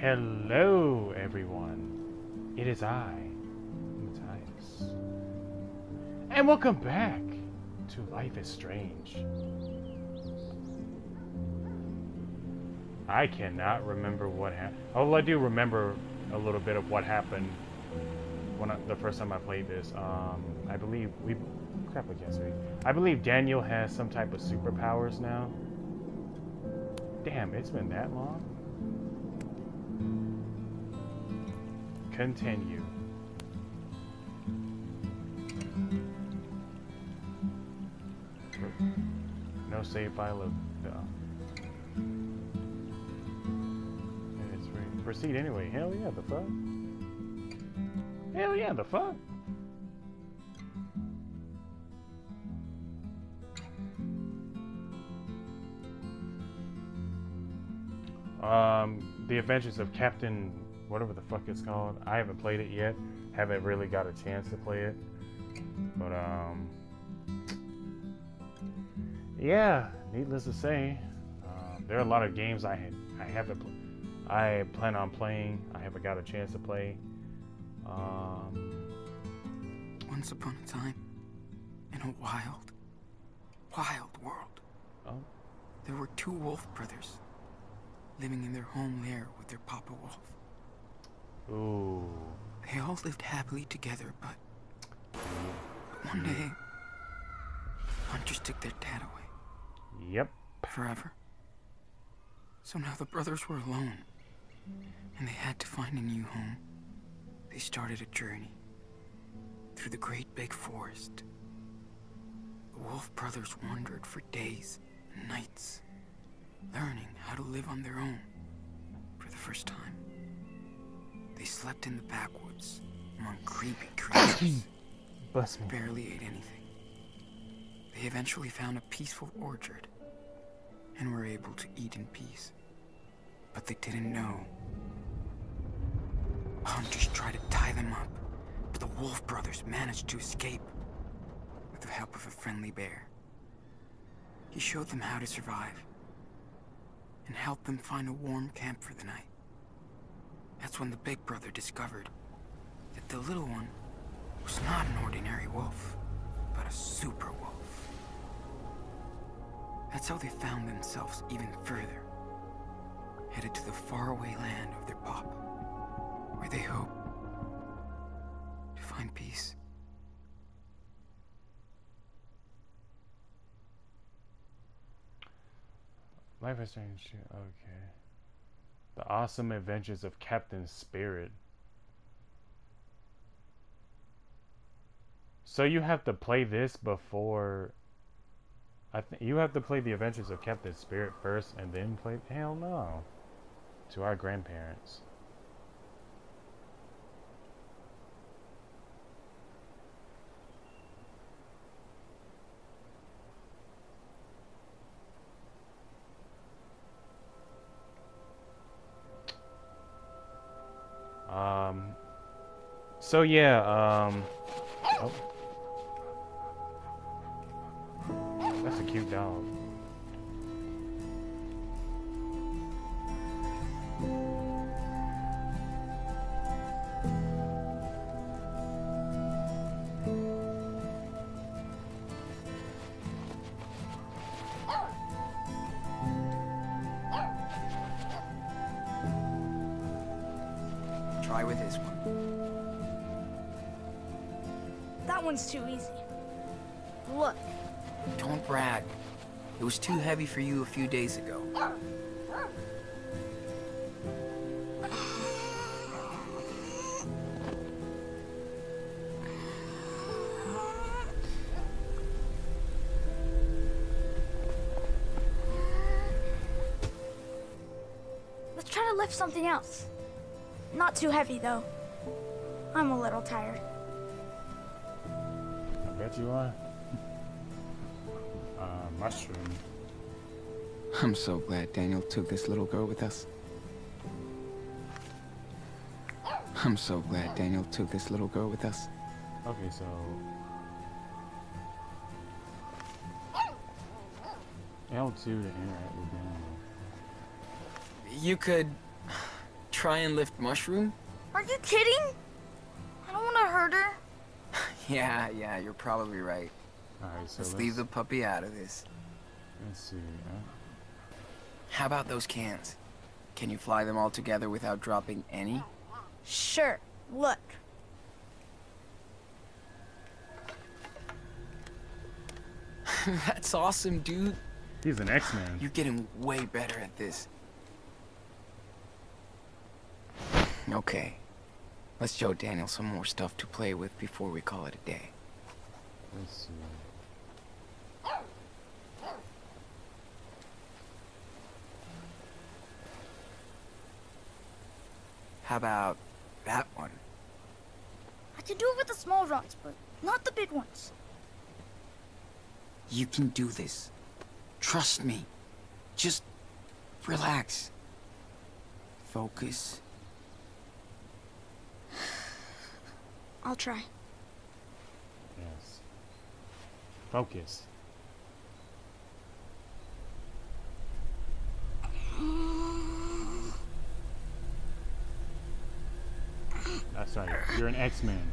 Hello, everyone. It is I, Matias. And welcome back to Life is Strange. I cannot remember what happened. Oh, I do remember a little bit of what happened when I, the first time I played this. Um, I believe we... Crap, I can't. I believe Daniel has some type of superpowers now. Damn, it's been that long? Continue. No save file it's free. Proceed anyway. Hell yeah, the fuck? Hell yeah, the fuck? Um, The Adventures of Captain, whatever the fuck it's called. I haven't played it yet. Haven't really got a chance to play it. But, um, yeah, needless to say, um, there are a lot of games I I haven't, I plan on playing. I haven't got a chance to play. Um, Once upon a time, in a wild, wild world, oh, there were two wolf brothers living in their home lair with their papa wolf. Ooh, They all lived happily together, but but one day, hunters took their dad away yep. forever. So now the brothers were alone, and they had to find a new home. They started a journey through the great big forest. The Wolf brothers wandered for days and nights, learning how to live on their own for the first time. They slept in the backwoods among creepy creatures, Bless me. barely ate anything. They eventually found a peaceful orchard and were able to eat in peace. But they didn't know. Hunters tried to tie them up, but the Wolf brothers managed to escape with the help of a friendly bear. He showed them how to survive and helped them find a warm camp for the night. That's when the big brother discovered that the little one was not an ordinary wolf, but a super wolf. That's how they found themselves even further, headed to the faraway land of their pop, where they hope to find peace. Life is Strange. Okay. The Awesome Adventures of Captain Spirit. So you have to play this before. I think you have to play the Adventures of Captain Spirit first, and then play. Hell no. To our grandparents. So yeah. Um. Oh. That's a cute dog. Try with this one. One's too easy. Look, Don't brag. It was too heavy for you a few days ago. let's try to lift something else. Not too heavy, though. I'm a little tired. I bet you are. Uh, mushroom. I'm so glad Daniel took this little girl with us. I'm so glad Daniel took this little girl with us. Okay, so. L2 to interact with Daniel. You could try and lift Mushroom? Are you kidding? Yeah, yeah, you're probably right. Alright, so Let's let's, leave the puppy out of this. let's see. Uh, How about those cans? Can you fly them all together without dropping any? Sure. Look. That's awesome, dude. he's an X-Man. You're getting way better at this. Okay. Let's show Daniel some more stuff to play with before we call it a day. Let's see. How about that one? I can do it with the small rocks, but not the big ones. You can do this. Trust me. Just relax. Focus. I'll try. Yes. Focus. Ah, That's right. You're an X-Man.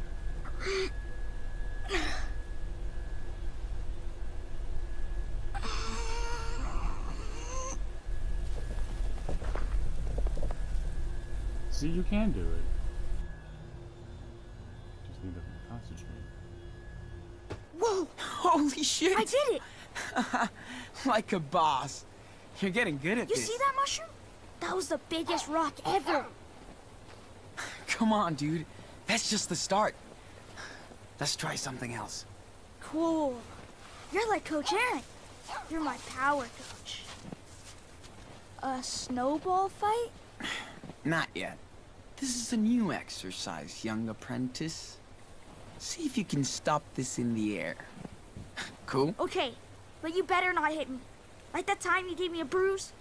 See, you can do it. Did it! like a boss. You're getting good at You this. You see that mushroom? That was the biggest rock ever. Come on, dude. That's just the start. Let's try something else. Cool. You're like Coach Aaron. You're my power coach. A snowball fight? Not yet. This is a new exercise, young apprentice. See if you can stop this in the air. Cool? Okay, but you better not hit me. Like that time you gave me a bruise?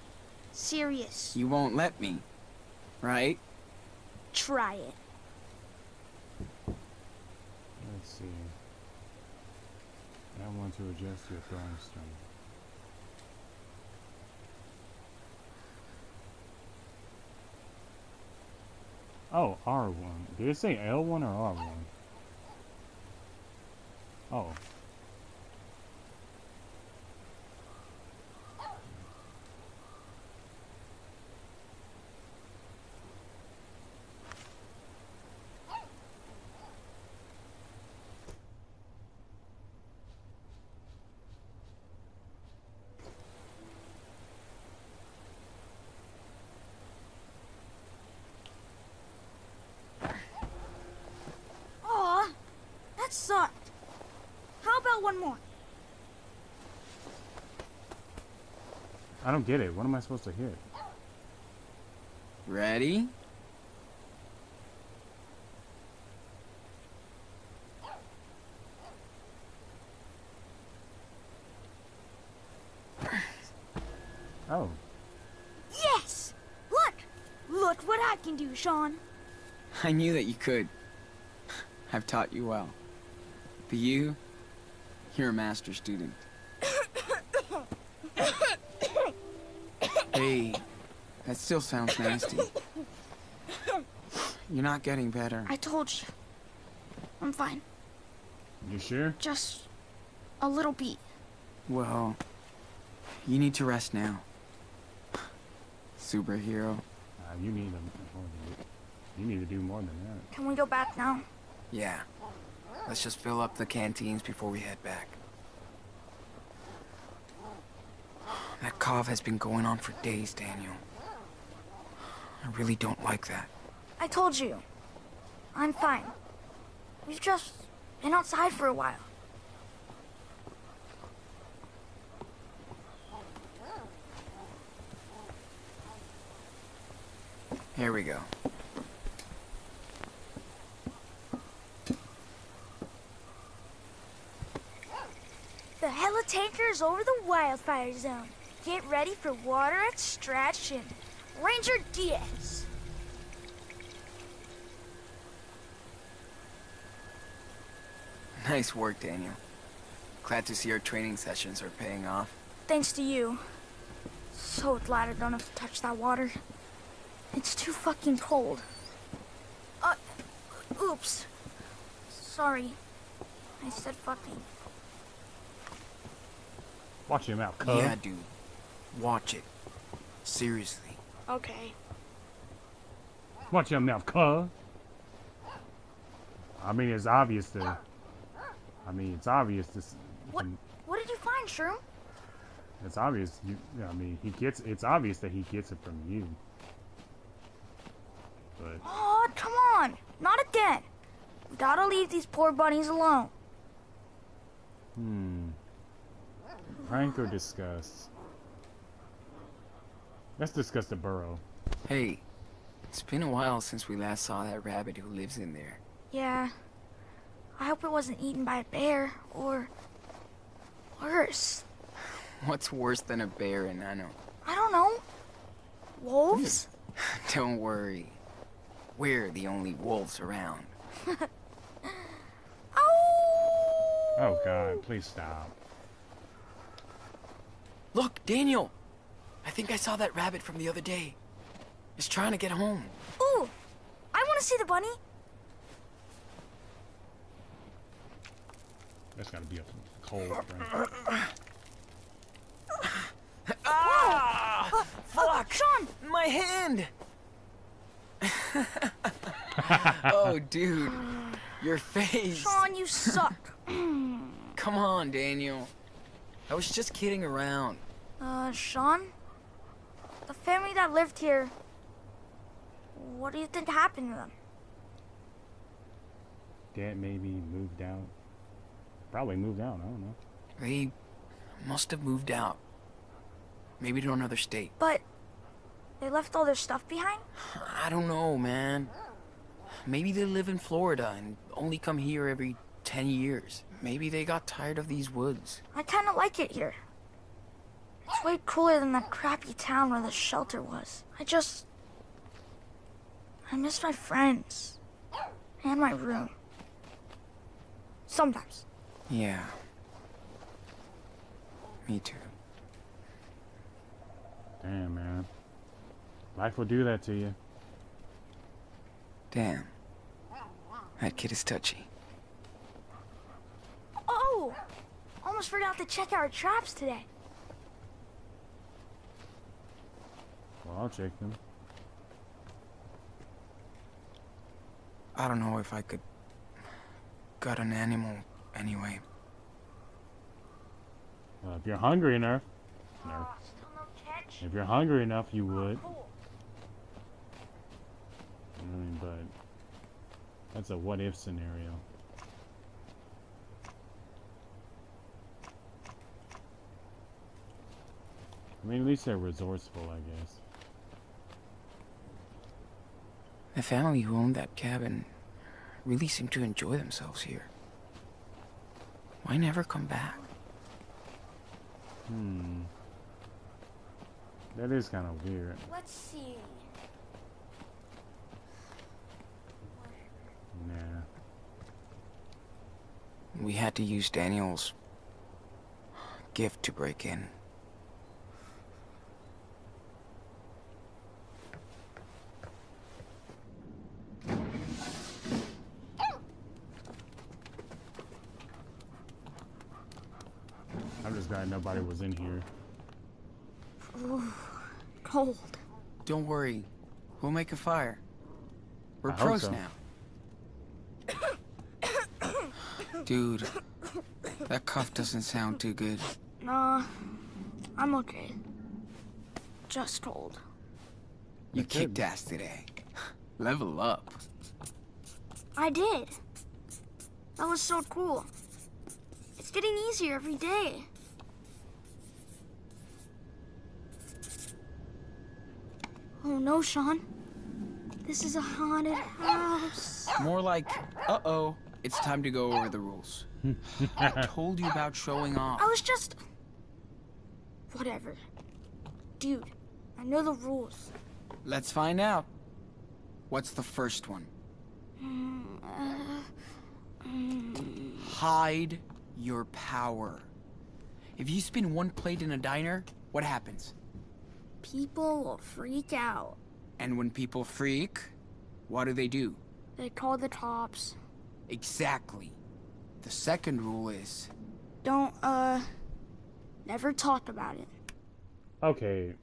Serious. You won't let me, right? Try it. Let's see. I want to adjust your throwing strength. Oh, R1. Did it say L1 or R1? Oh. Aw, that sucked. How about one more? I don't get it. What am I supposed to hit? Ready? Oh. Yes! Look! Look what I can do, Sean. I knew that you could. I've taught you well. But you, you're a master student. hey, that still sounds nasty. You're not getting better. I told you. I'm fine. You sure? Just a little beat. Well, you need to rest now. Superhero. Uh, you need a, You need to do more than that. Can we go back now? Yeah. Let's just fill up the canteens before we head back. That cough has been going on for days, Daniel. I really don't like that. I told you. I'm fine. We've just been outside for a while. Here we go. The Helitanker's over the wildfire zone. Get ready for water extraction. Ranger Diaz. Nice work, Daniel. Glad to see our training sessions are paying off. Thanks to you. So glad I don't have to touch that water. It's too fucking cold. Uh, oops. Sorry. I said fucking. Watch your mouth, cuz. Yeah, dude. Watch it. Seriously. Okay. Watch your mouth, cuz. I mean, it's obvious to. I mean, it's obvious to. What? What did you find, Shroom? It's obvious. You, I mean, he gets. It's obvious that he gets it from you. But Oh, come on. Not again. We gotta leave these poor bunnies alone. hmm. Prank or disgust? Let's discuss the burrow. Hey, it's been a while since we last saw that rabbit who lives in there. Yeah. I hope it wasn't eaten by a bear or worse. What's worse than a bear in Nano? I don't know. Wolves? Don't worry. We're the only wolves around. Oh! Oh God! Please stop. Look, Daniel! I think I saw that rabbit from the other day. It's trying to get home. Ooh! I want to see the bunny. That's gotta be a cold. Right? Ah! Fuck! Sean! My hand! oh, dude. Your face. Sean, you suck. Come on, Daniel. I was just kidding around. Uh, Sean? The family that lived here. What do you think happened to them? Dad maybe moved out. Probably moved out. I don't know. They must have moved out. Maybe to another state. But they left all their stuff behind? I don't know, man. Maybe they live in Florida and only come here every 10 years. Maybe they got tired of these woods. I kind of like it here. It's way cooler than that crappy town where the shelter was. I just. I miss my friends. And my room. Sometimes. Yeah. Me too. Damn, man. Life will do that to you. Damn. That kid is touchy. Oh! Almost forgot to check our traps today. I'll check them. I don't know if I could gut an animal anyway. Well, if you're hungry enough, no. still no catch? If you're hungry enough, you would. I mean, but that's a what if scenario. I mean, at least they're resourceful, I guess. The family who owned that cabin really seemed to enjoy themselves here. Why never come back? Hmm. That is kind of weird. Let's see. Nah. We had to use Daniel's gift to break in. I'm just glad nobody was in here. Cold. Don't worry, we'll make a fire. We're I pros so. now. Dude, that cough doesn't sound too good. Nah, I'm okay. Just cold. You It could. kicked ass today. Level up. I did. That was so cool. It's getting easier every day. Oh no, Sean. This is a haunted house. More like, uh-oh, it's time to go over the rules. I told you about showing off. I was just. Whatever. Dude, I know the rules. Let's find out. What's the first one? Hide your power. If you spin one plate in a diner, what happens? People will freak out. And when people freak, what do they do? They call the cops. Exactly. The second rule is Don't, uh, never talk about it. Okay,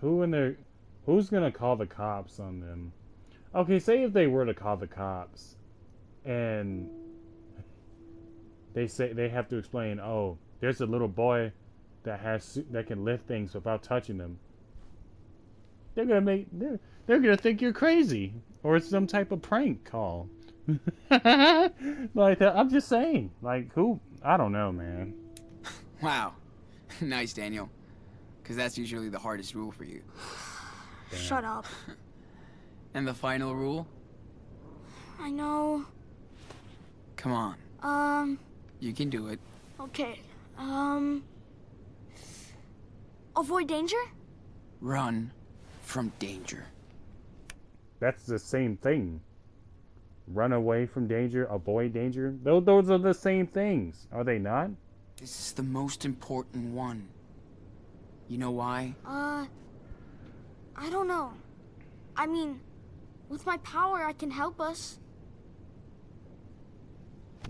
who in their, who's gonna call the cops on them? Okay, say if they were to call the cops, and they say they have to explain, oh, there's a little boy that has that can lift things without touching them. They're gonna make they're they're gonna think you're crazy or it's some type of prank call. like I'm just saying, like who I don't know, man. wow. nice, Daniel. Because that's usually the hardest rule for you. Damn. Shut up. And the final rule? I know. Come on. Um, You can do it. okay. Um, avoid danger? Run from danger. That's the same thing. Run away from danger, avoid danger. Those those are the same things, are they not? This is the most important one. You know why? Uh, I don't know. I mean, with my power, I can help us.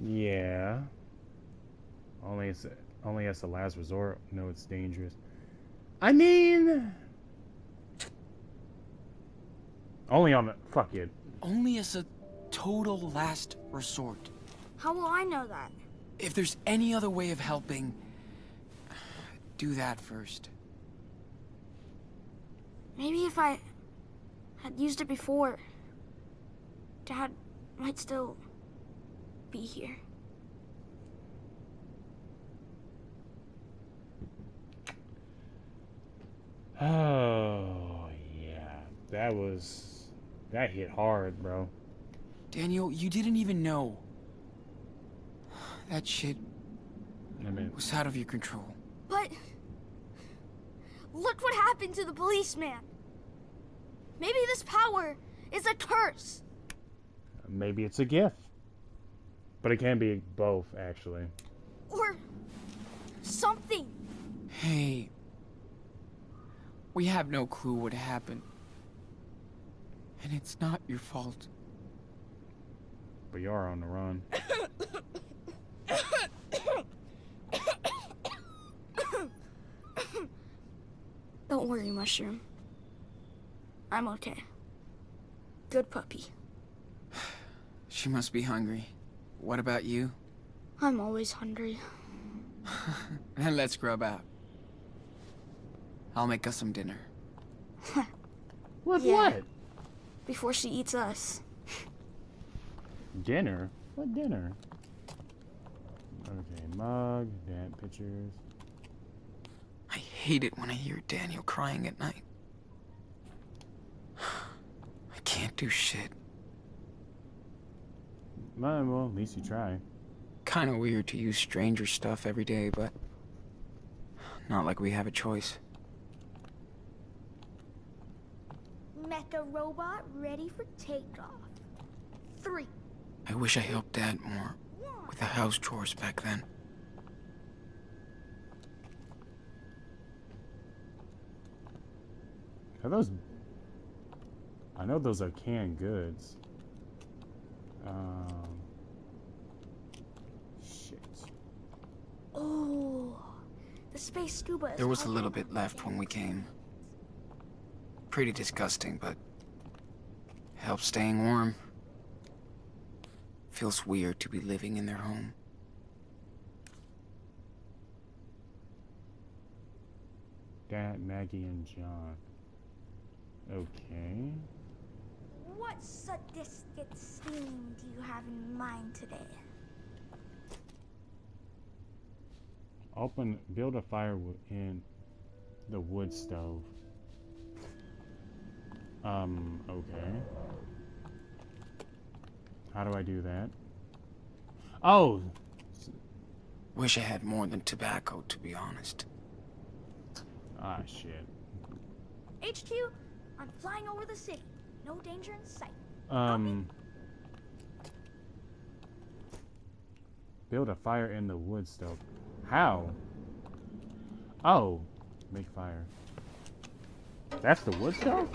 Yeah. Only as only as a last resort. No, it's dangerous. I mean, only on the fuck it. Only as a total last resort. How will I know that? If there's any other way of helping, do that first. Maybe if I had used it before, Dad might still be here. Oh yeah, that was that hit hard, bro. Daniel, you didn't even know. That shit I mean, was out of your control. But look what happened to the policeman. Maybe this power is a curse. maybe it's a gift, but it can be both actually. Or something. Hey. We have no clue what happened. And it's not your fault. But you are on the run. Don't worry, Mushroom. I'm okay. Good puppy. She must be hungry. What about you? I'm always hungry. Then let's grub out. I'll make us some dinner. What? Yeah. What? Before she eats us. Dinner? What dinner? Okay, mug, dad pictures. I hate it when I hear Daniel crying at night. I can't do shit. Well, well, at least you try. Kinda weird to use stranger stuff every day, but not like we have a choice. Mecha robot ready for takeoff. Three. I wish I helped Dad more with the house chores back then. Are those? I know those are canned goods. Um. Shit. Oh, the space scuba is There was a little bit left when we came. Pretty disgusting, but helps staying warm. Feels weird to be living in their home. Dad, Maggie, and John. Okay. What sadistic scene do you have in mind today? Open, build a fire in the wood stove. Um, okay. How do I do that? Oh! Wish I had more than tobacco, to be honest. Ah, shit. HQ, I'm flying over the city. No danger in sight. Um. Build a fire in the wood stove. How? Oh, make fire. That's the wood stove?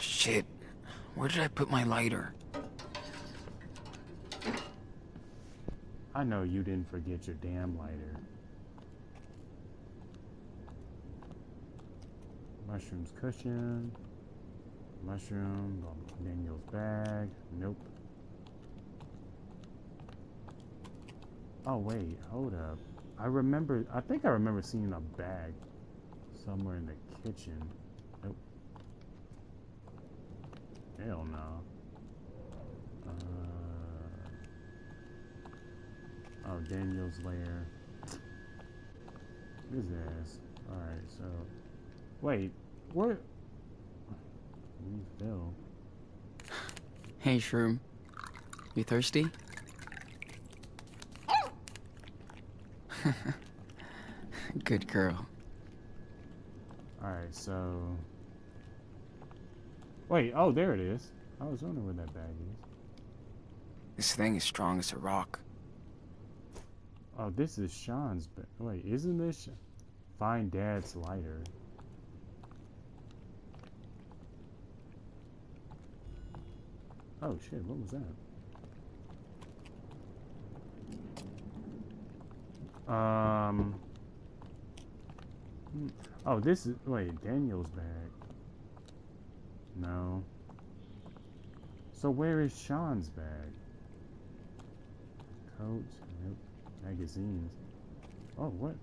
Shit. Where did I put my lighter? I know you didn't forget your damn lighter. Mushrooms cushion. Mushroom. Daniel's bag. Nope. Oh wait, hold up. I remember. I think I remember seeing a bag somewhere in the kitchen. Nope. Hell no. Uh, oh, Daniel's lair. His ass. Alright, so. Wait, what? Refill. Hey, Shroom. You thirsty? Good girl. Alright, so. Wait, oh, there it is. I was wondering where that bag is. This thing is strong as a rock. Oh, this is Sean's. Wait, isn't this. Fine Dad's lighter. Oh shit, what was that? Um. hmm, Oh, this is. Wait, Daniel's bag. No. So where is Sean's bag? Coats, nope. Magazines. Oh, what?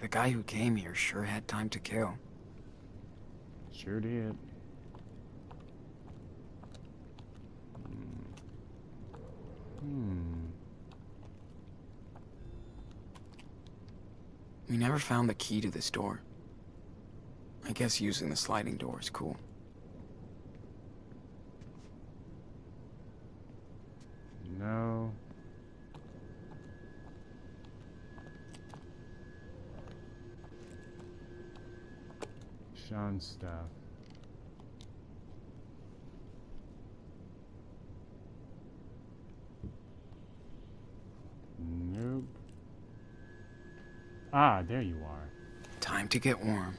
The guy who came here sure had time to kill. Sure did. Hmm. We never found the key to this door. I guess using the sliding door is cool. No. Sean's stuff. Nope. Ah, there you are. Time to get warm.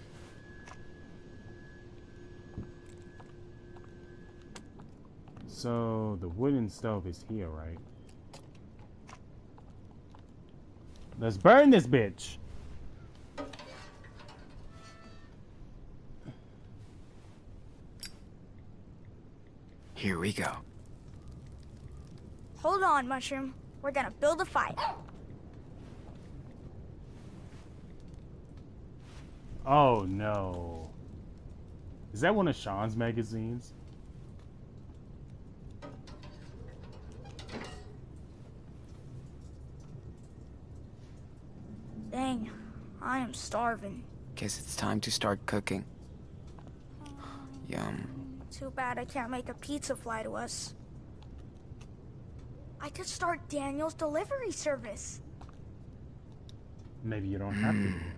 So the wooden stove is here, right? Let's burn this bitch. Here we go. Hold on, Mushroom. We're gonna build a fire. Oh no. Is that one of Sean's magazines? Dang, I am starving. Guess it's time to start cooking. Yum. Too bad I can't make a pizza fly to us. I could start Daniel's delivery service. Maybe you don't have to. Hmm.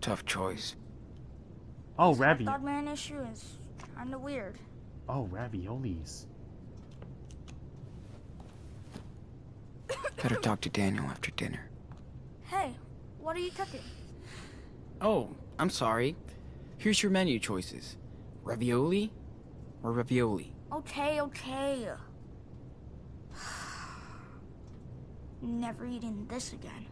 Tough choice. Oh, That ravi. dog man issue is kinda weird. Oh, raviolis. Better talk to Daniel after dinner. Hey, what are you cooking? Oh, I'm sorry. Here's your menu choices. Ravioli or ravioli? Okay, okay. Never eating this again.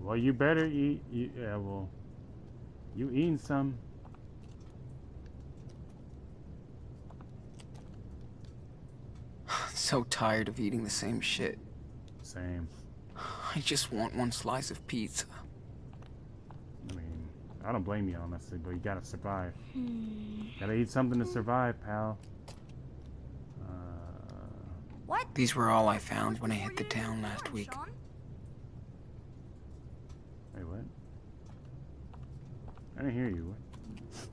Well, you better eat. You, yeah, well, you eating some? So tired of eating the same shit. Same. I just want one slice of pizza. I don't blame you honestly, but you gotta survive. Hmm. Gotta eat something to survive, pal. Uh, What? These were all I found when I hit the town last week. Sean? wait, what? I didn't hear you. What?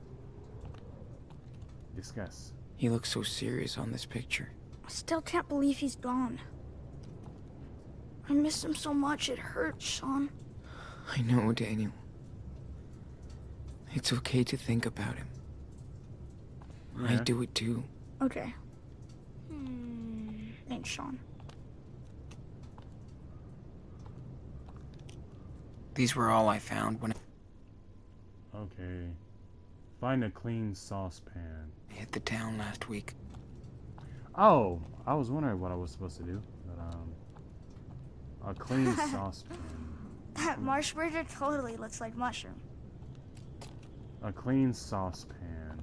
Discuss. He looks so serious on this picture. I still can't believe he's gone. I miss him so much, it hurts, Sean. I know, Daniel. It's okay to think about him. I do it too. Okay. Hmm. Thanks, Sean. These were all I found when Okay. Find a clean saucepan. They hit the town last week. Oh, I was wondering what I was supposed to do. But, um, a clean saucepan. That marsh burger totally looks like mushroom. A clean saucepan.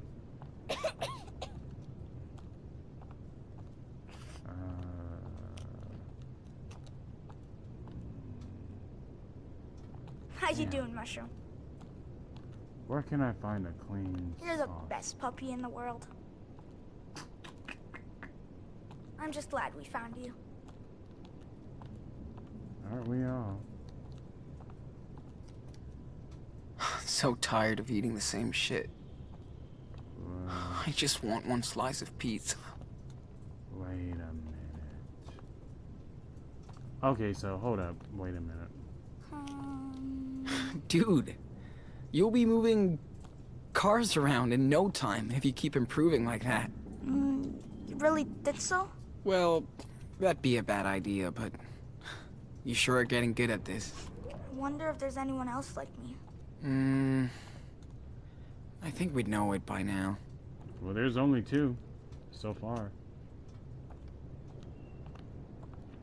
Uh, How you doing, mushroom? where can I find a clean You're the best puppy in the world. I'm just glad we found you. Aren't we all? So tired of eating the same shit. I just want one slice of pizza. wait a minute. Okay, so hold up. Wait a minute. Um, Dude, you'll be moving cars around in no time if you keep improving like that. mm, you really think so? Well, that'd be a bad idea, but you sure are getting good at this. I wonder if there's anyone else like me. Hmm. I think we'd know it by now. Well, there's only two so far.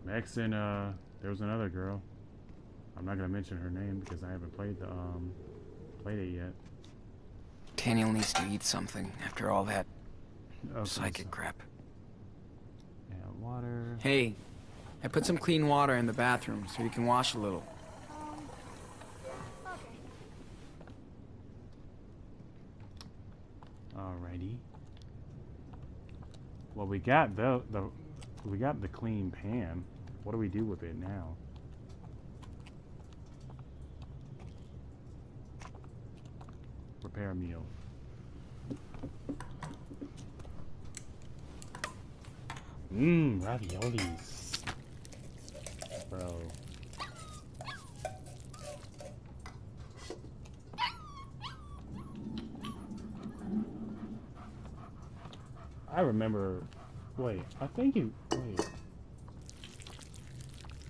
Max and uh, there was another girl. I'm not gonna mention her name because I haven't played the um, played it yet. Daniel needs to eat something after all that Okay, psychic so- crap. yeah, water. Hey, I put some clean water in the bathroom so you can wash a little. Um, okay. Well, we got the the we got the clean pan. What do we do with it now? Prepare a meal. Mmm, raviolis. Bro. I remember. Wait, I think you. Wait.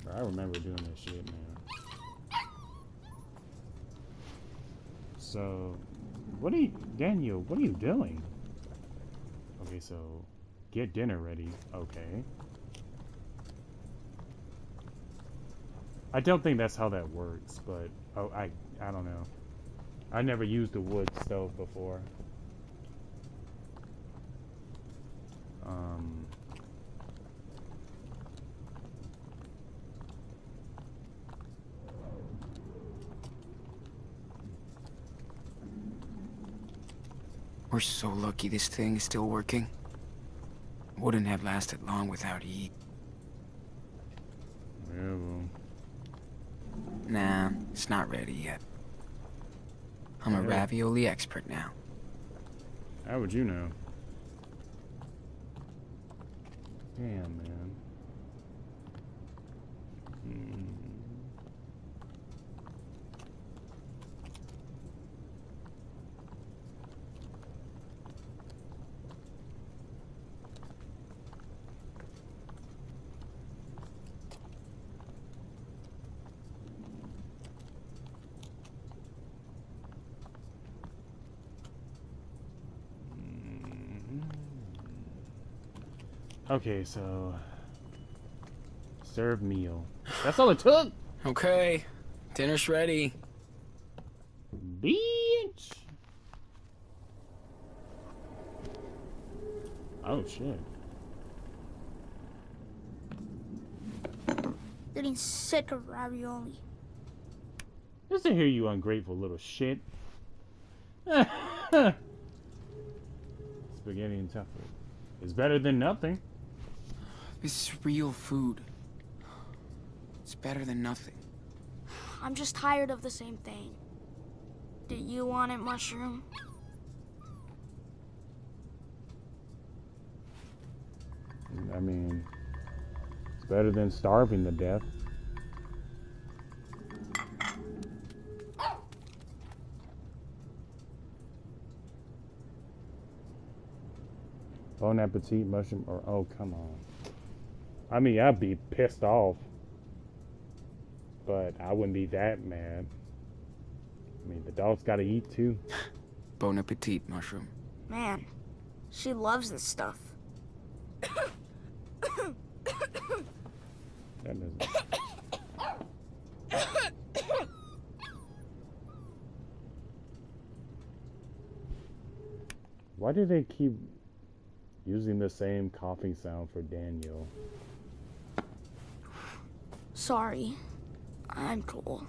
Bro, I remember doing this shit, man. So, what are you, Daniel? What are you doing? Okay, so get dinner ready. Okay. I don't think that's how that works, but oh, I I don't know. I never used a wood stove before. Um, We're so lucky this thing is still working. Wouldn't have lasted long without heat. yeah, well, Nah, it's not ready yet. I'm a ravioli expert now. how would you know? Damn, man. Hmm. Okay, so serve meal. That's all it took, Okay, dinner's ready. bitch. Oh shit. Getting sick of ravioli. Listen here, you ungrateful little shit. Spaghetti and tofu is better than nothing. This is real food. It's better than nothing. I'm just tired of the same thing. Do you want it, mushroom? I mean, it's better than starving to death. Bon appetit, mushroom, or oh, come on. I mean, I'd be pissed off, but I wouldn't be that mad. I mean, the dog's got to eat too. Bon appetit, mushroom. Man, she loves this stuff. That doesn't. Why do they keep using the same coughing sound for Daniel? Sorry. I'm cool.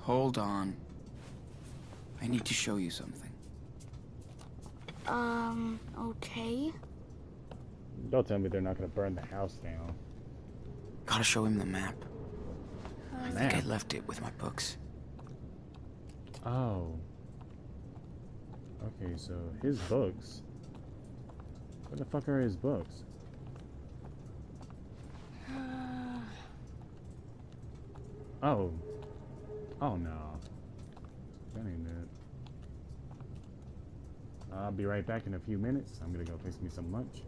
Hold on. I need to show you something. Um, okay. Don't tell me they're not gonna burn the house down. Gotta show him the map. I think I left it with my books. Oh. Okay, so his books. What the fuck are his books? Oh. Oh no. That ain't it. I'll be right back in a few minutes. I'm gonna go fix me some lunch.